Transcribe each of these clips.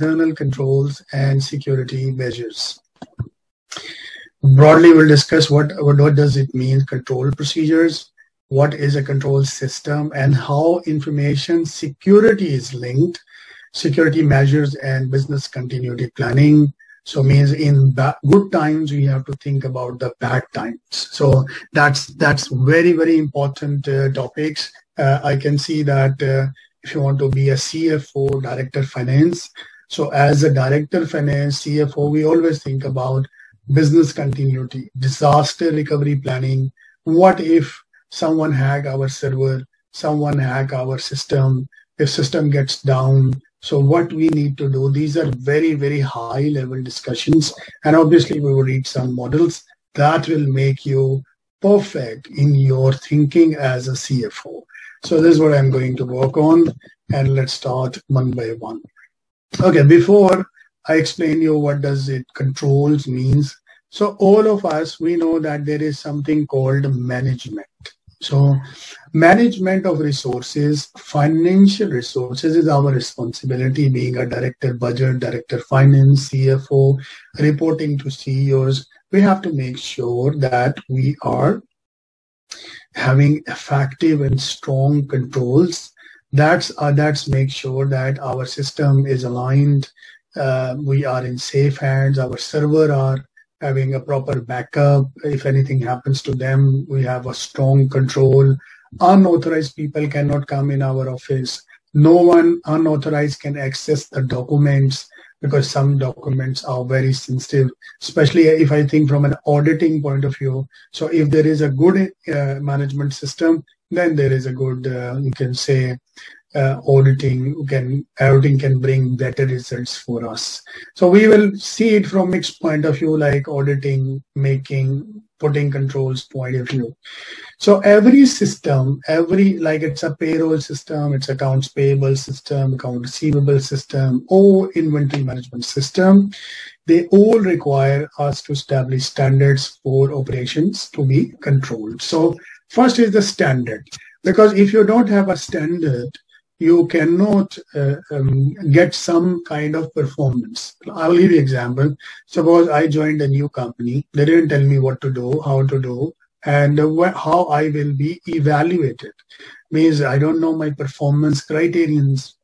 internal controls and security measures. Broadly, we'll discuss what, what does it mean, control procedures, what is a control system, and how information security is linked, security measures and business continuity planning. So means in good times, we have to think about the bad times. So that's that's very, very important uh, topics. Uh, I can see that uh, if you want to be a CFO, director finance, so as a director finance, CFO, we always think about business continuity, disaster recovery planning. What if someone hack our server, someone hack our system, if system gets down, so what we need to do, these are very, very high level discussions. And obviously we will read some models that will make you perfect in your thinking as a CFO. So this is what I'm going to work on and let's start one by one. Okay, before I explain you what does it controls means. So all of us, we know that there is something called management. So management of resources, financial resources is our responsibility being a director budget, director finance, CFO, reporting to CEOs. We have to make sure that we are having effective and strong controls. That's uh, that's make sure that our system is aligned. Uh, we are in safe hands. Our server are having a proper backup. If anything happens to them, we have a strong control. Unauthorized people cannot come in our office. No one unauthorized can access the documents because some documents are very sensitive, especially if I think from an auditing point of view. So if there is a good uh, management system, then there is a good, uh, you can say, uh, auditing can auditing can bring better results for us. So we will see it from mixed point of view, like auditing, making, putting controls point of view. So every system, every like it's a payroll system, it's accounts payable system, account receivable system, or inventory management system, they all require us to establish standards for operations to be controlled. So first is the standard, because if you don't have a standard, you cannot uh, um, get some kind of performance. I'll give you example. Suppose I joined a new company. They didn't tell me what to do, how to do, and uh, how I will be evaluated. Means I don't know my performance criterions.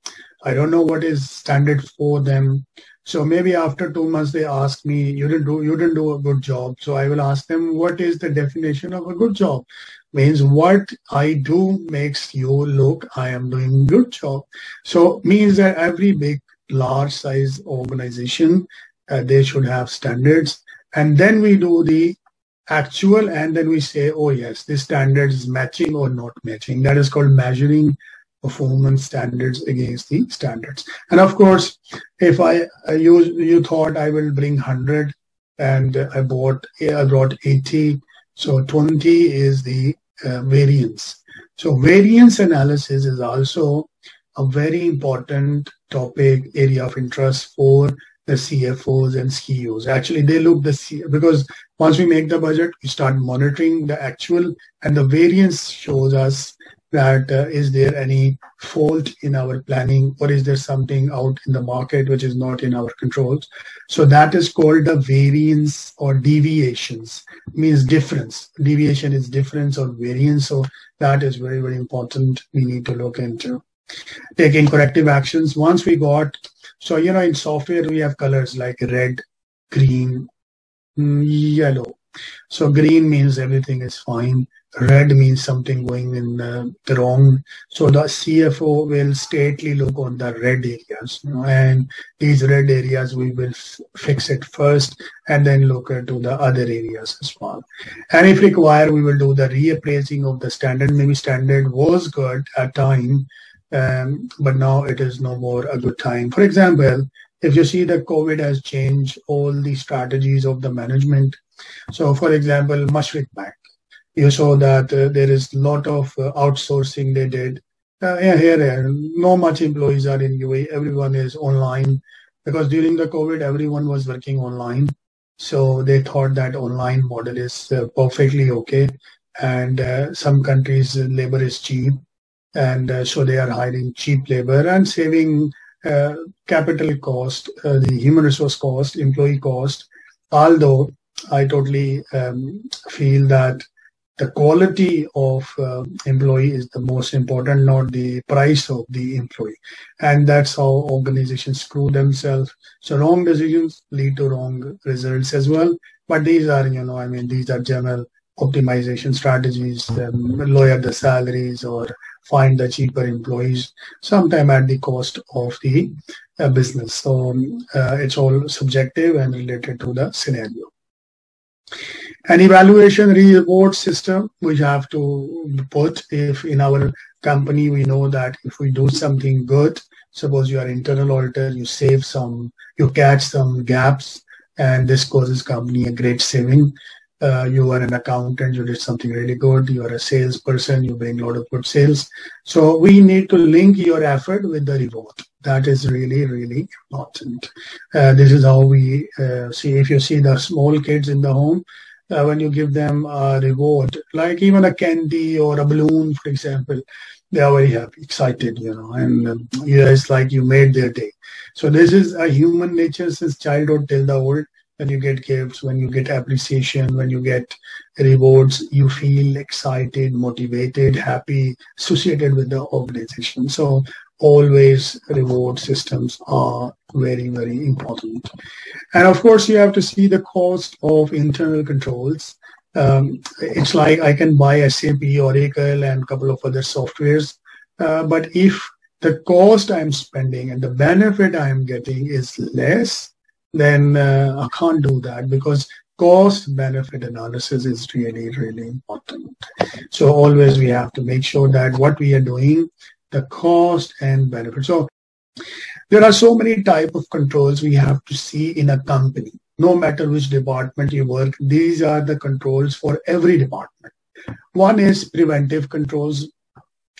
I don't know what is standard for them. So maybe after two months they ask me, you didn't do you didn't do a good job. So I will ask them, what is the definition of a good job? means what I do makes you look I am doing good job. So means that every big large size organization uh, they should have standards and then we do the actual and then we say oh yes this standard is matching or not matching that is called measuring performance standards against the standards and of course if i you you thought i will bring 100 and i bought i brought 80 so 20 is the uh, variance. So variance analysis is also a very important topic area of interest for the CFOs and CEOs. Actually, they look the because once we make the budget, we start monitoring the actual and the variance shows us that uh, is there any fault in our planning or is there something out in the market which is not in our controls? So that is called the variance or deviations means difference. Deviation is difference or variance. So that is very very important we need to look into. Taking corrective actions once we got so you know in software we have colors like red green mm, yellow so green means everything is fine red means something going in uh, the wrong. So the CFO will stately look on the red areas, you know, and these red areas we will fix it first and then look into the other areas as well. And if required, we will do the reappraising of the standard. Maybe standard was good at time, um, but now it is no more a good time. For example, if you see that COVID has changed all the strategies of the management. So for example, Mashreq Bank you saw that uh, there is a lot of uh, outsourcing they did. Uh, yeah, here, here, no much employees are in UAE. Everyone is online because during the COVID, everyone was working online. So they thought that online model is uh, perfectly okay. And uh, some countries, uh, labor is cheap. And so they are hiring cheap labor and saving capital cost, uh, the human resource cost, employee cost, although I totally um, feel that the quality of uh, employee is the most important, not the price of the employee. And that's how organizations screw themselves. So wrong decisions lead to wrong results as well. But these are, you know, I mean, these are general optimization strategies, um, lower the salaries or find the cheaper employees, sometime at the cost of the uh, business. So um, uh, it's all subjective and related to the scenario. An evaluation reward system we have to put if in our company we know that if we do something good, suppose you are internal auditor, you save some, you catch some gaps, and this causes company a great saving uh, you are an accountant, you did something really good, you are a salesperson, you bring a lot of good sales. So we need to link your effort with the reward. That is really, really important. Uh, this is how we uh, see, if you see the small kids in the home, uh, when you give them a reward, like even a candy or a balloon, for example, they are very happy, excited, you know, and um, yeah, it's like you made their day. So this is a human nature since childhood till the old when you get gifts, when you get appreciation, when you get rewards, you feel excited, motivated, happy, associated with the organization. So always reward systems are very, very important. And of course, you have to see the cost of internal controls. Um, it's like I can buy SAP, Oracle, and a couple of other softwares. Uh, but if the cost I'm spending and the benefit I'm getting is less, then uh, I can't do that because cost benefit analysis is really, really important. So always we have to make sure that what we are doing, the cost and benefit. So there are so many type of controls we have to see in a company. No matter which department you work, these are the controls for every department. One is preventive controls.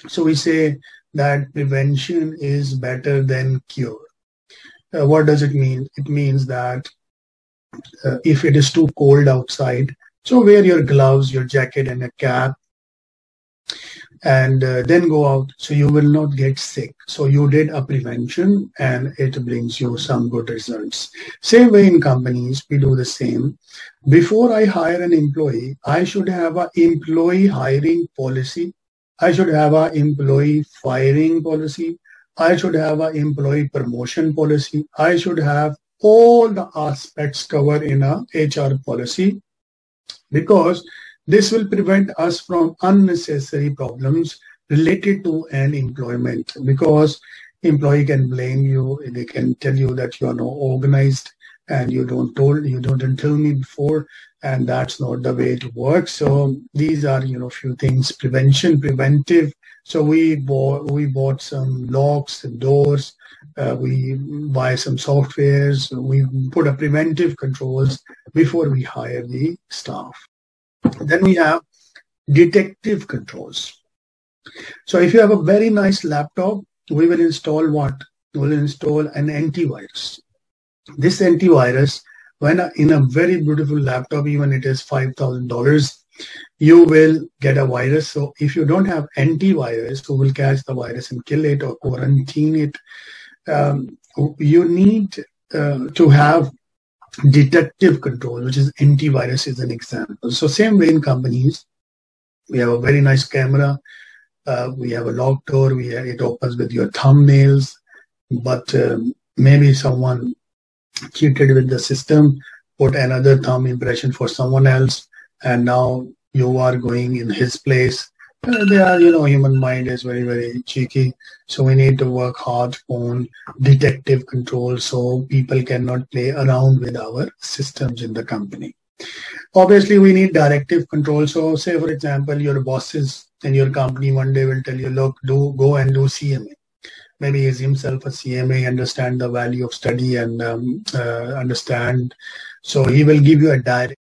So we say that prevention is better than cure. Uh, what does it mean? It means that uh, if it is too cold outside, so wear your gloves, your jacket, and a cap, and uh, then go out so you will not get sick. So you did a prevention and it brings you some good results. Same way in companies, we do the same. Before I hire an employee, I should have an employee hiring policy. I should have an employee firing policy. I should have an employee promotion policy. I should have all the aspects covered in a HR policy because this will prevent us from unnecessary problems related to an employment because employee can blame you. They can tell you that you are not organized and you don't told you don't tell me before and that's not the way it works so these are you know few things prevention preventive so we bought we bought some locks and doors. Uh, we buy some softwares. We put a preventive controls before we hire the staff. Then we have detective controls. So if you have a very nice laptop, we will install what? We will install an antivirus. This antivirus, when in a very beautiful laptop, even it is five thousand dollars, you will get a virus. So if you don't have antivirus who will catch the virus and kill it or quarantine it, um, you need uh, to have detective control, which is antivirus is an example. So same way in companies, we have a very nice camera. Uh, we have a lock door. We have, it opens with your thumbnails, but um, maybe someone cheated with the system, put another thumb impression for someone else, and now you are going in his place. Uh, they are, you know, human mind is very, very cheeky. So we need to work hard on detective control so people cannot play around with our systems in the company. Obviously, we need directive control. So say, for example, your bosses in your company one day will tell you, look, do go and do CMA. Maybe he's himself a CMA, understand the value of study and um, uh, understand. So he will give you a direct